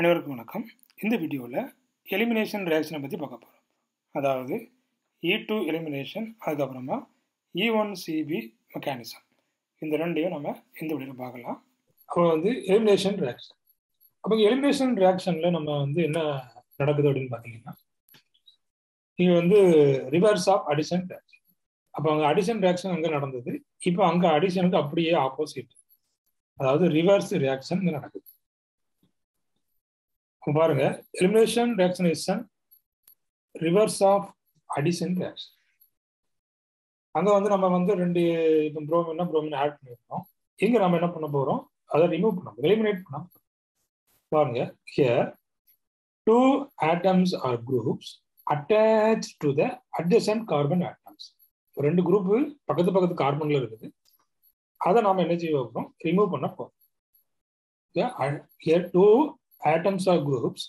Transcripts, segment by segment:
அனைவருக்கும் வணக்கம். இந்த வீடியோவில் எலிமினேஷன் ரியாக்ஷனை பற்றி பார்க்க போகிறோம் அதாவது இ டூ எலிமினேஷன் அதுக்கப்புறமா இ ஒன் சிபி மெக்கானிசம் இந்த ரெண்டையும் நம்ம இந்த வீடியோவில் பார்க்கலாம். அப்புறம் வந்து எலிமினேஷன் ரியாக்ஷன் அப்போ எலிமினேஷன் ரியாக்ஷனில் நம்ம வந்து என்ன நடக்குது அப்படின்னு பார்த்தீங்கன்னா இங்கே வந்து ரிவர்ஸ் ஆஃப் அடிஷன் ரியாக்ஷன் அப்போ அங்கே அடிஷன் ரியாக்ஷன் அங்கே நடந்தது. இப்போ அங்கே அடிஷனுக்கு அப்படியே ஆப்போசிட் அதாவது ரிவர்ஸ் ரியாக்ஷன் இங்கே நடக்குது. பாருங்க. Elimination reaction is reverse of addition reaction அங்கே வந்து நம்ம வந்து ரெண்டு இப்போ ப்ரோமினா ப்ரோமின் ஆட் பண்ணிருக்கோம். இங்கே நம்ம என்ன பண்ண போகிறோம் அதை ரிமூவ் பண்ண எலிமினேட் பண்ண பாருங்க. Here two atoms or groups attach to the adjacent carbon atoms ரெண்டு குரூப் பக்கத்து பக்கத்து கார்பன்ல இருக்குது. அதை நாம் என்ன செய்ய போகிறோம் ரிமூவ் பண்ண போகிறோம் here two atoms or groups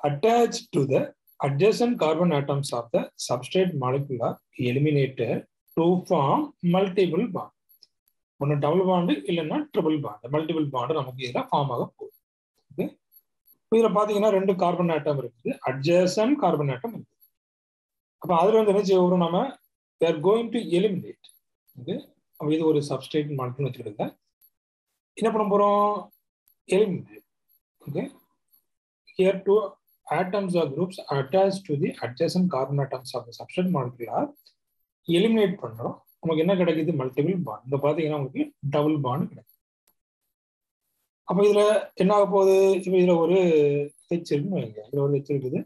attached to the adjacent carbon atoms of the substrate molecule are eliminated to form multiple bond. ஒன்று டபுள் பாண்டு இல்லைன்னா ட்ரிபிள் பாண்டு மல்டிபிள் பாண்டு நமக்கு இதில் ஃபார்ம் ஆக போகுது. ஓகே இதில் பார்த்தீங்கன்னா ரெண்டு கார்பன் ஆட்டம் இருக்குது. அட்ஜசன் கார்பன் ஆட்டம் இருக்குது. அப்போ அதில் வந்து என்ன செய்ய வரும் நம்ம? They're going to eliminate okay அப்போ இது ஒரு சப்ஸ்டேட் மாடல்னு வச்சுக்கிடுங்க என்ன பண்ண போகிறோம் eliminate okay. Here two atoms or groups attached to the adjacent carbon atoms of the substrate molecule are eliminate பண்றோம். நமக்கு என்ன கிடைக்குது? மல்டிபிள் பாண்ட் இந்த பாத்தீங்கன்னா உங்களுக்கு? டபுள் பாண்ட் கிடைக்கும் அப்ப இதுல என்ன ஆக போகுது? இப்ப இதுல ஒரு ஹெச் இருக்குன்னு வைங்க. இதுல ஒரு ஹெச் இருக்குது.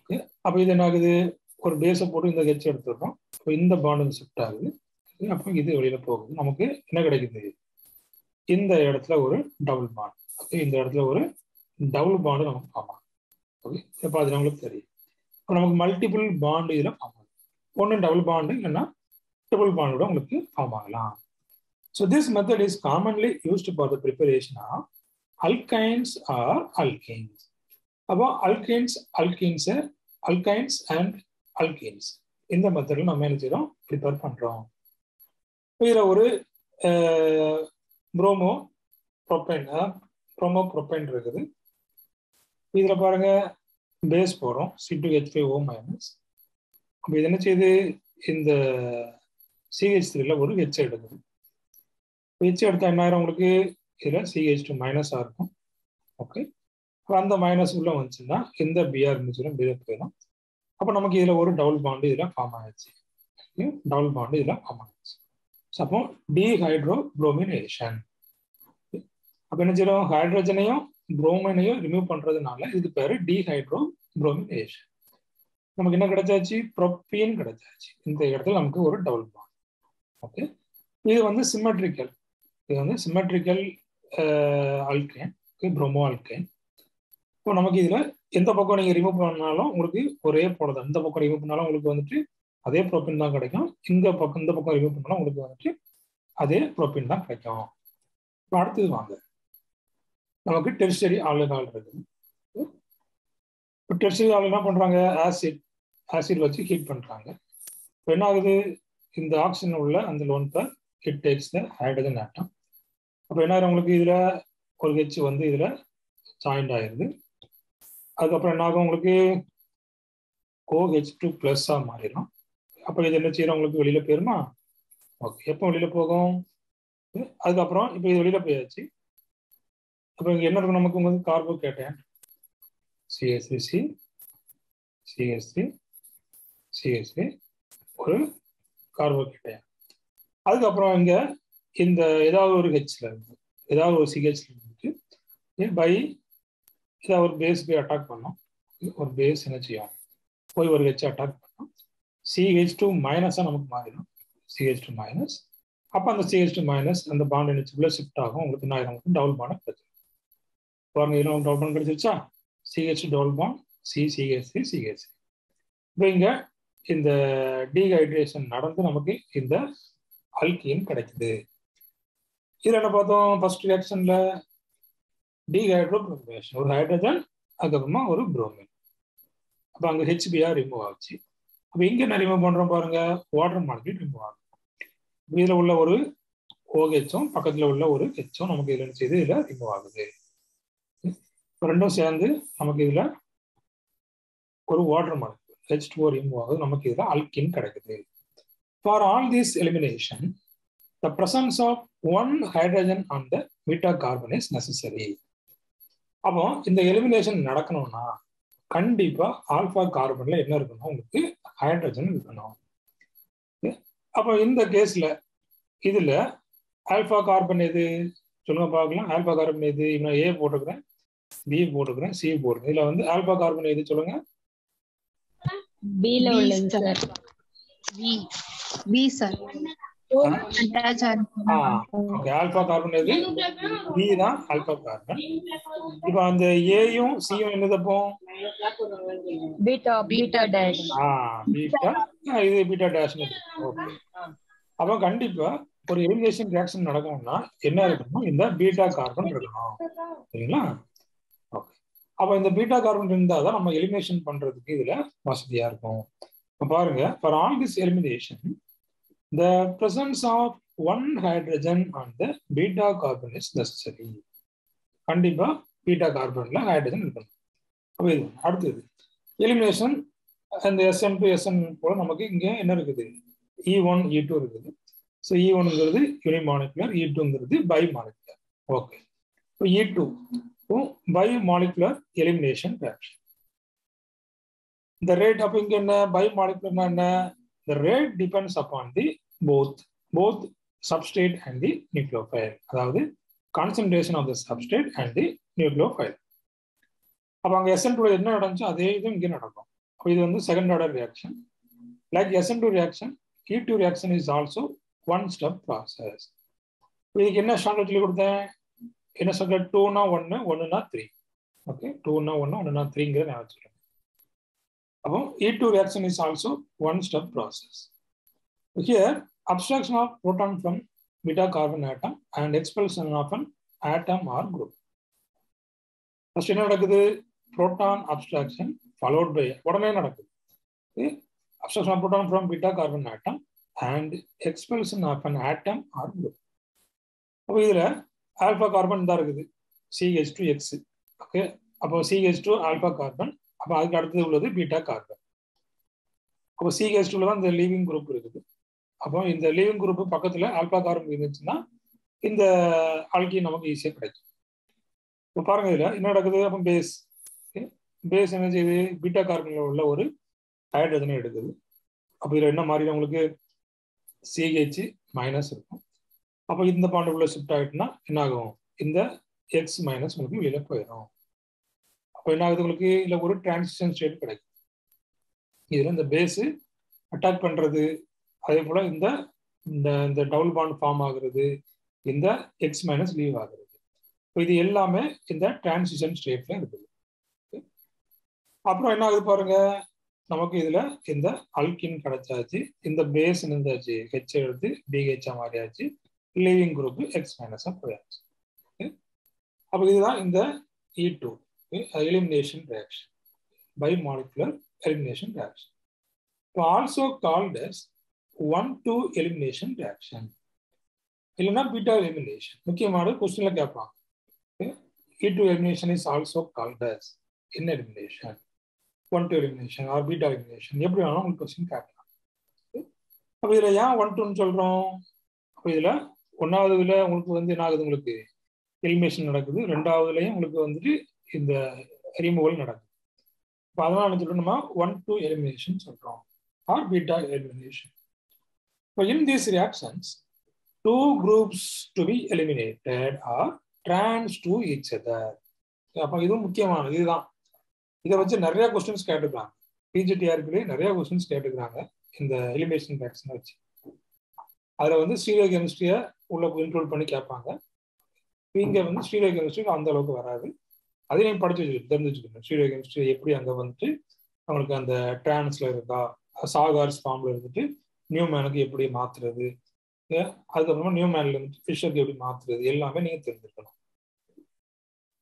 ஓகே அப்ப இது என்ன ஆகுது? ஒரு பேஸை போட்டு இந்த ஹெச் எடுத்துடுறோம். இப்போ இந்த பாண்டு ஷிஃப்ட் ஆகுது. அப்போ இது வெளியில போகுது. நமக்கு என்ன கிடைக்குது? இந்த இடத்துல ஒரு டபுள் பாண்ட் இந்த இடத்துல ஒரு டபுள் பாண்டு நமக்கு ஃபார்ம் ஆகும் ஓகே இப்போ அது நம்மளுக்கு தெரியும். இப்போ நமக்கு மல்டிபிள் பாண்டு இதில் ஃபார்ம் ஒன்று டபுள் பாண்டு இல்லைன்னா ட்ரிபிள் பாண்டோட உங்களுக்கு ஃபார்ம் ஆகலாம். So this method is commonly used for the preparation of alkynes or alkynes அப்போ alkynes alkenes alkynes and alkenes இந்த மெத்தடில் நம்ம என்ன செய்கிறோம் ப்ரிப்பேர் பண்ணுறோம் இதில் ஒரு ப்ரோமோ ப்ரொப்பைன் ப்ரோமோ ப்ரொப்பைன் இருக்குது. இதில் பாருங்க பேஸ் போகிறோம் C two H five O minus அப்போ இது என்ன செய்யுது இந்த சிஹெச் த்ரீல ஒரு ஹெச் எடுக்குது. ஹெச் எடுத்தால் என்ன உங்களுக்கு? இதில் சிஹெச் டூ மைனஸாக இருக்கும். ஓகே அப்போ அந்த மைனஸ் உள்ள வந்துச்சுன்னா இந்த பிஆர் இருந்துச்சுன்னா பிஆர் போயிடும். அப்போ நமக்கு இதில் ஒரு டபுள் பாண்டு இதில் ஃபார்ம் ஆயிடுச்சு. டபுள் பாண்டு இதில் ஃபார்ம் ஆயிடுச்சு. அப்போ டிஹைட்ரோ புரோமினேஷன் அப்ப என்ன செய்யறோம்? ஹைட்ரஜனையும் புரோமினையும் ரிமூவ் பண்றதுனால இதுக்கு பேரு டிஹைட்ரோ புரோமினேஷன் நமக்கு என்ன கிடைச்சாச்சு? ப்ரொப்பீன் கிடைச்சாச்சு. இந்த இடத்துல நமக்கு ஒரு டபுள் பாண்ட் ஓகே இது வந்து சிமெட்ரிக்கல் இது வந்து சிமெட்ரிக்கல் அல்கேன் ப்ரோமோ அல்கேன் இப்போ நமக்கு இதுல எந்த பக்கம் நீங்க ரிமூவ் பண்ணாலும் உங்களுக்கு ஒரே போலதான். இந்த பக்கம் ரிமூவ் பண்ணாலும் உங்களுக்கு வந்துட்டு அதே ப்ரோப்பீன் தான் கிடைக்கும். இந்த பக்கம் இந்த பக்கம் ரிமூவ் பண்ணாலும் உங்களுக்கு வந்துட்டு அதே ப்ரோப்பீன் தான் கிடைக்கும். இப்போ அடுத்தது வாங்க. நமக்கு டெரிஸ்டரி ஆல்கஹால் இருக்குது இப்போ டெரிஸ்டரி ஆல் என்ன பண்ணுறாங்க ஆசிட் ஆசிட் வச்சு ஹீட் பண்ணுறாங்க இப்போ என்ன ஆகுது? இந்த ஆக்சிஜன் உள்ள அந்த lone pair it takes the hydrogen atom அப்போ என்ன உங்களுக்கு? இதில் ஒரு ஹெச் வந்து இதில் ஜாயிண்ட் ஆயிடுது அதுக்கப்புறம் என்ன ஆகும் உங்களுக்கு? ஓ ஹெச் டூ ப்ளஸ்ஸாக மாறிடும் அப்போ இது என்ன செய்யறோம் உங்களுக்கு வெளியில் போயிருமா? ஓகே எப்போ வெளியில் போகும்? அதுக்கப்புறம் இப்போ இது வெளியில் போயாச்சு. அப்போ இங்க என்ன இருக்கும் நமக்கு வந்து carbocation. C S C C C S C C S C ஒரு கார்போ கேட்டேன். அதுக்கப்புறம் இங்க இந்த ஏதாவது ஒரு ஹெச்ல இருந்து ஏதாவது ஒரு சிஹெச்ல இருந்து பை ஏதாவது ஒரு பேஸ் போய் அட்டாக் பண்ணோம். ஒரு பேஸ் என்ன செய்யும்? போய் ஒரு ஹெச் அட்டாக் பண்ணோம். சிஹெச் டூ மைனஸாக நமக்கு மாறிடும். சிஹெச் டூ மைனஸ் அப்போ அந்த சிஹெச் டூ மைனஸ் அந்த பாண்ட் எனர்ஜிக்குள்ள ஷிஃப்ட் ஆகும். உங்களுக்கு என்ன ஆயிரம்? டபுள் பாண்ட் கிடைச்சிடும் பாருங்க இதில் double bond கிடைச்சிருச்சா? C H double bond C C H C C H C இப்போ இங்கே இந்த டீஹைட்ரேஷன் நடந்து நமக்கு இந்த அல்கின் கிடைக்குது. இதில் என்ன பார்த்தோம்? ஃபர்ஸ்ட் ரியாக்ஷனில் டீஹைட்ரோ ப்ரோமேஷன் ஒரு ஹைட்ரஜன் அதுக்கப்புறமா ஒரு ப்ரோமின் அப்போ அங்கே ஹெச்பிஆர் ரிமூவ் ஆச்சு. அப்போ இங்கே என்ன ரிமூவ் பண்ணுறோம் பாருங்க? வாட்டர் மாலிக்யூல் ரிமூவ் ஆகும் இதில் உள்ள ஒரு ஓஹெச்சும் பக்கத்தில் உள்ள ஒரு ஹெச்சும் நமக்கு இதில் செய்து? இதில் ரிமூவ் ஆகுது. ரெண்டும் சேர்ந்து நமக்கு இதுல ஒரு water mark H two remove ஆகுது. நமக்கு இதுல அல்கின் கிடைக்குது. For all this elimination the presence of one hydrogen on the beta carbon is necessary அப்போ இந்த எலிமினேஷன் நடக்கணும்னா கண்டிப்பா ஆல்பா கார்பன்ல என்ன இருக்கணும்? உங்களுக்கு ஹைட்ரஜன் இருக்கணும். அப்போ இந்த கேஸ்ல இதுல ஆல்பா கார்பன் எது? சொல்லுங்க பார்க்கலாம். ஆல்பா கார்பன் எது? இன்னும் ஏ போட்டுக்கிறேன் பி போட்டுக்கிறேன் சி போட்டுக்கிறேன். இதுல வந்து ஆல்பா கார்பன் எது சொல்லுங்க? பில உள்ளது sir B B sir alpha carbon எது? பி தான் ஆல்பா கார்பன் இப்போ அந்த ஏயும் சியும் என்னதப்போ பீட்டா பீட்டா டேஷ் ஆ பீட்டா இது பீட்டா டேஷ் ஓகே அப்போ கண்டிப்பா ஒரு எலிமினேஷன் ரியாக்ஷன் நடக்கணும்னா என்ன இருக்கணும் இந்த பீட்டா கார்பன் இருக்கணும். சரிங்களா? அப்போ இந்த பீட்டா கார்பன் இருந்தால் தான் நம்ம எலிமினேஷன் பண்றதுக்கு இதுல வசதியா இருக்கும். இப்போ பாருங்க for all this elimination the presence of one hydrogen on the beta carbon is necessary கண்டிப்பா பீட்டா கார்பன்ல ஹைட்ரஜன் இருக்கணும். அப்போ இது அடுத்தது எலிமினேஷன் அந்த எஸ்என் டு எஸ்என் போல நமக்கு இங்கே என்ன இருக்குது? இ ஒன் இ டூ இருக்குது. ஸோ இ ஒன்ங்கிறது யூனிமாலிகுலர் இ டூங்கிறது பை மாலிகுலர் ஓகே இப்போ E two by elimination reaction இந்த ரேட் அப்போ இங்கே என்ன? பை என்ன? The rate depends upon the both both substrate and the nucleophile அதாவது concentration of the substrate and the nucleophile அப்போ அங்கே எஸ்என் டூ என்ன நடந்துச்சோ அதே இது இங்கே நடக்கும். அப்போ இது வந்து second order reaction like SN two reaction E two reaction is also one step process இதுக்கு என்ன ஸ்டாண்டர்ட் சொல்லி கொடுத்தேன்? என்ன சொல்ற? டூனா ஒன்று ஒன்றுனா த்ரீ ஓகே டூனா ஒன்று ஒன்றுனா த்ரீங்கிறத நான் வச்சுக்கிறேன். அப்போ A two reaction is also one step process here abstraction of proton from beta carbon atom and expulsion of an atom or group. First என்ன நடக்குது? புரோட்டான் அப்ஸ்ட்ராக்ஷன் ஃபாலோட் பை உடனே நடக்குது. Abstraction of proton from beta carbon atom and expulsion of an atom or group அப்போ இதில் alpha carbon தான் இருக்குது. C H two X okay அப்போ C H two alpha carbon அப்போ அதுக்கு அடுத்தது உள்ளது பீட்டா கார்பன் அப்போ சிஹெச் டூல தான் இந்த லீவிங் குரூப் இருக்குது. அப்போ இந்த லீவிங் குரூப் பக்கத்தில் ஆல்பா கார்பன் இருந்துச்சுன்னா இந்த ஆல்கி நமக்கு ஈஸியாக கிடைக்கும். இப்போ பாருங்க இதில் என்ன நடக்குது? அப்போ பேஸ் பேஸ் என்ன செய்யுது? பீட்டா கார்பனில் உள்ள ஒரு ஹைட்ரஜனை எடுக்குது. அப்போ இதில் என்ன மாதிரி உங்களுக்கு? சிஹெச் மைனஸ் இருக்கும். அப்போ இந்த பாண்டு உள்ள ஷிஃப்ட் ஆகிட்டுனா என்ன ஆகும் இந்த எக்ஸ் மைனஸ் உங்களுக்கு வெளியில போயிடும் அப்போ என்ன ஆகுது உங்களுக்கு? இல்லை ஒரு டிரான்சிஷன் ஸ்டேட் கிடைக்கும். இதில் இந்த பேஸு அட்டாக் பண்ணுறது அதே போல் இந்த இந்த இந்த டபுள் பாண்ட் ஃபார்ம் ஆகுறது. இந்த எக்ஸ் மைனஸ் லீவ் ஆகுறது. இது எல்லாமே இந்த டிரான்சிஷன் ஸ்டேட்ல இருக்குது. அப்புறம் என்ன ஆகுது பாருங்க? நமக்கு இதுல இந்த அல்கின் கிடைச்சாச்சு. இந்த பேஸ் இருந்தாச்சு ஹெச் எடுத்து பிஹெச்ஆ மாறியாச்சு. லீவிங் குரூப் எக்ஸ் மைனஸா போயாச்சு அப்போ இதுதான் இந்த E two elimination reaction bimolecular elimination reaction also called as one two elimination reaction இல்லைன்னா பீட்டா எலிமினேஷன் முக்கியமான கொஸ்டின்ல கேட்பாங்க. E two elimination is also called as in elimination one two elimination or beta elimination எப்படி வேணாலும் உங்களுக்கு question கேட்கலாம். அப்போ இதில் ஏன் ஒன் டூன்னு சொல்கிறோம் அப்போ இதில் ஒன்றாவதுல உங்களுக்கு வந்து என்ன ஆகுது உங்களுக்கு? எலிமினேஷன் நடக்குது. ரெண்டாவதுலையும் உங்களுக்கு வந்துட்டு இந்த ரிமூவல் நடக்குது. இப்போ அதனால என்ன சொல்கிறோம் நம்ம ஒன் டூ எலிமினேஷன் சொல்கிறோம் ஆர் பீட்டா எலிமினேஷன் இப்போ in these reactions two groups to be eliminated are trans to each other அப்போ இதுவும் முக்கியமானது இதுதான். இதை வச்சு நிறைய கொஸ்டின்ஸ் கேட்டுக்கிறாங்க பிஜிடிஆர்பிலே நிறைய கொஸ்டின்ஸ் கேட்டுக்கிறாங்க இந்த எலிமினேஷன் ரியாக்ஷனை வச்சு. அதில் வந்து ஸ்டீரியோ கெமிஸ்ட்ரியை உள்ள இன்க்ளூட் பண்ணி கேட்பாங்க. இங்கே வந்து ஸ்டீரியோ கெமிஸ்ட்ரி அந்த அளவுக்கு வராது. அதையும் நீங்கள் படிச்சு வச்சுக்கணும் தெரிஞ்சு வச்சுக்கணும் ஸ்டீரியோ கெமிஸ்ட்ரி எப்படி அங்கே வந்துட்டு அவங்களுக்கு அந்த டிரான்ஸ்ல இருக்கா சாகார்ஸ் ஃபார்ம்ல இருந்துட்டு நியூ மேனுக்கு எப்படி மாத்துறது அதுக்கப்புறமா நியூ மேனில் இருந்துட்டு ஃபிஷருக்கு எப்படி மாத்துறது எல்லாமே நீங்க தெரிஞ்சுக்கணும்.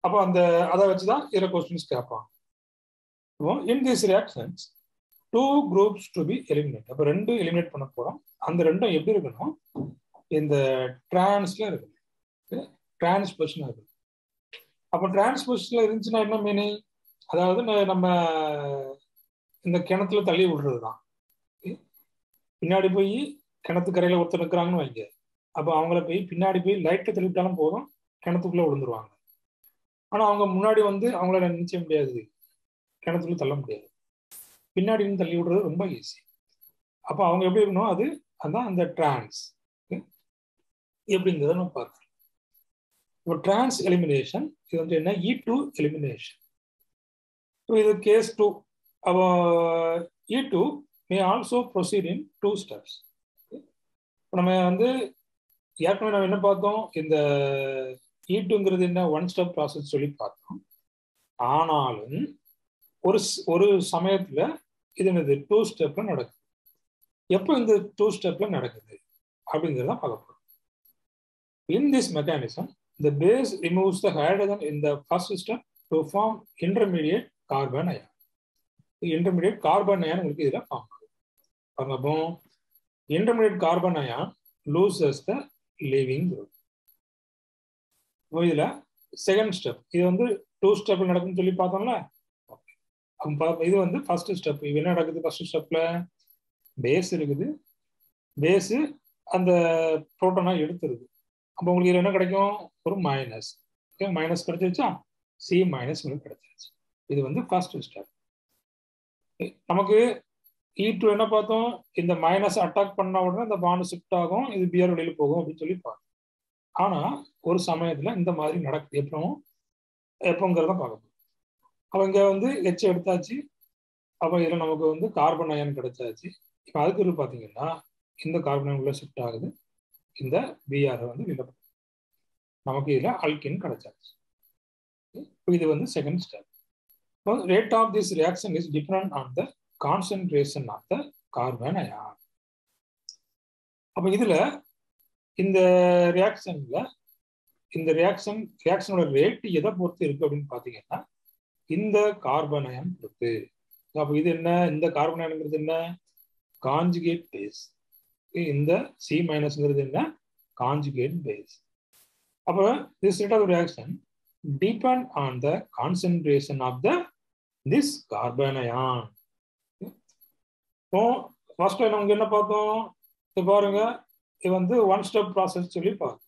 அப்போ அந்த அதை வச்சுதான் இதில் கொஸ்டின்ஸ் கேட்பாங்க. In this reactions two groups to be eliminate அப்போ ரெண்டும் எலிமினேட் பண்ண போகிறோம் அந்த ரெண்டும் எப்படி இருக்கணும்? இந்த டிரான்ஸ்ல இருக்கணும். டிரான்ஸ் பொசிஷன் இருக்கு அப்போ டிரான்ஸ்போசிஷன்ல இருந்துச்சுன்னா என்ன மீனிங் அதாவது நம்ம இந்த கிணத்துல தள்ளி விடுறது தான் பின்னாடி போய் கிணத்து கரையில் ஒருத்தர் நிற்கிறாங்கன்னு வைங்க. அப்போ அவங்கள போய் பின்னாடி போய் லைட்டை தள்ளிவிட்டாலும் போதும். கிணத்துக்குள்ளே விழுந்துருவாங்க. ஆனால் அவங்க முன்னாடி வந்து அவங்கள நினைச்ச முடியாது. கிணத்துக்குள்ள தள்ள முடியாது. பின்னாடி இருந்து தள்ளி விடுறது ரொம்ப ஈஸி அப்போ அவங்க எப்படி இருக்கணும்? அது அதான் அந்த டிரான்ஸ் எப்படிங்கிறத நம்ம பார்க்கலாம் இப்போ டிரான்ஸ் எலிமினேஷன் இது வந்து என்ன? இ டூ எலிமினேஷன் ஸோ இது கேஸ் டூ அப்போ E two may also proceed in two steps இப்போ நம்ம வந்து ஏற்கனவே நம்ம என்ன பார்த்தோம்? இந்த e இ டூங்கிறது என்ன? ஒன் ஸ்டெப் ப்ராசஸ் சொல்லி பார்த்தோம். ஆனாலும் ஒரு ஒரு சமயத்தில் இது என்னது டூ ஸ்டெப்ல நடக்குது எப்போ இந்த டூ ஸ்டெப்ல நடக்குது அப்படிங்கிறதான் பார்க்க போறோம் in this mechanism the base removes the hydrogen in the first step to form intermediate carbon ion. Intermediate carbon ion உங்களுக்கு இதில் ஃபார்ம் ஆகும் அப்போ intermediate carbon ion loses the leaving group இதில் செகண்ட் ஸ்டெப் இது வந்து டூ ஸ்டெப் நடக்கும்னு சொல்லி பார்த்தோம்ல இது வந்து ஃபர்ஸ்ட் ஸ்டெப் இது என்ன நடக்குது ஃபர்ஸ்ட் ஸ்டெப்ல பேஸ் இருக்குது. பேஸ் அந்த புரோட்டனா எடுத்துருது. அப்போ உங்களுக்கு இதுல என்ன கிடைக்கும்? ஒரு மைனஸ் ஓகே மைனஸ் கிடைச்சிருச்சா? சி மைனஸ் உங்களுக்கு கிடைச்சிருச்சு. இது வந்து ஃபர்ஸ்ட் ஸ்டெப் நமக்கு e இ டூ என்ன பார்த்தோம்? இந்த மைனஸ் அட்டாக் பண்ண உடனே இந்த பாண்டு ஷிஃப்ட் ஆகும். இது பியர் வெளியில் போகும் அப்படின்னு சொல்லி பார்த்தோம். ஆனால் ஒரு சமயத்தில் இந்த மாதிரி நடக்குது. எப்போ எப்போங்கிறத பார்க்க அவங்க அப்போ வந்து ஹெச் எடுத்தாச்சு. அப்போ இதில் நமக்கு வந்து கார்பன் அயன் கிடைச்சாச்சு. இப்போ அதுக்கு பார்த்தீங்கன்னா இந்த கார்பன் அயன் உள்ள ஷிஃப்ட் ஆகுது. இந்த பிஆர் வந்து வெளில நமக்கு இதில் அல்கின் கிடைச்சாச்சு. இப்போ இது வந்து second step rate of this reaction is depend on the concentration of the carbon ion அப்போ இதில் இந்த ரியாக்ஷனில் இந்த ரியாக்ஷன் ரியாக்ஷனோட ரேட் எதை பொறுத்து இருக்கு அப்படின்னு பார்த்தீங்கன்னா இந்த கார்பன் அயன் பொறுத்து அப்போ இது என்ன? இந்த கார்பனயம்ங்கிறது என்ன? காஞ்சுகேட் பேஸ் இந்த சி மைனஸ்ங்கிறது என்ன? காஞ்சுகேட் பேஸ் அப்போ this rate of reaction depend on the concentration of the this carbon இப்போ ஃபர்ஸ்ட் நமக்கு என்ன பார்த்தோம்? இது பாருங்க. இது வந்து ஒன் ஸ்டெப் ப்ராசஸ் சொல்லி பார்த்தோம்.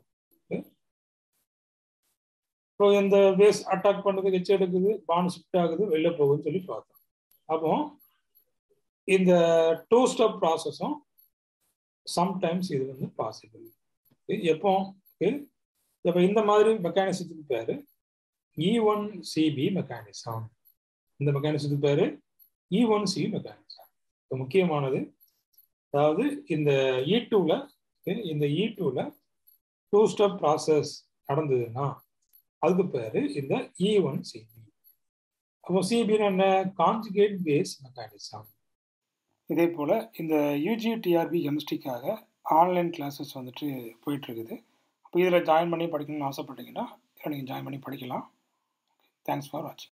இப்போ இந்த பேஸ் அட்டாக் பண்ணுறதுக்கு எச்சு எடுக்குது பான் ஷிஃப்ட் ஆகுது வெளில போகுதுன்னு சொல்லி பார்த்தோம். அப்போ இந்த டூ ஸ்டெப் ப்ராசஸும் சம்டைம்ஸ் இது வந்து பாசிபிள் எப்போ? இப்போ இந்த மாதிரி மெக்கானிசத்துக்கு பேர் இ ஒன் சிபி மெக்கானிசம் இந்த மெக்கானிசத்துக்கு பேர் இ ஒன் சி மெக்கானிசம் இப்போ முக்கியமானது அதாவது இந்த e இ டூவில் இந்த இ டூவில் டூ ஸ்டெப் ப்ராசஸ் நடந்ததுன்னா அதுக்கு பேரு இந்த இ ஒன் சிபி அப்போ சிபின்னு என்ன? கான்ஜுகேட் பேஸ் மெக்கானிசம் இதே போல் இந்த யூஜி டிஆர்பி கெமிஸ்ட்ரிக்காக ஆன்லைன் கிளாஸஸ் வந்துட்டு போயிட்டு இருக்குது அப்போ இதில் ஜாயின் பண்ணி படிக்கணும்னு ஆசைப்பட்டீங்கன்னா இதில் நீங்கள் ஜாயின் பண்ணி படிக்கலாம். தேங்க்ஸ் ஃபார் வாட்சிங்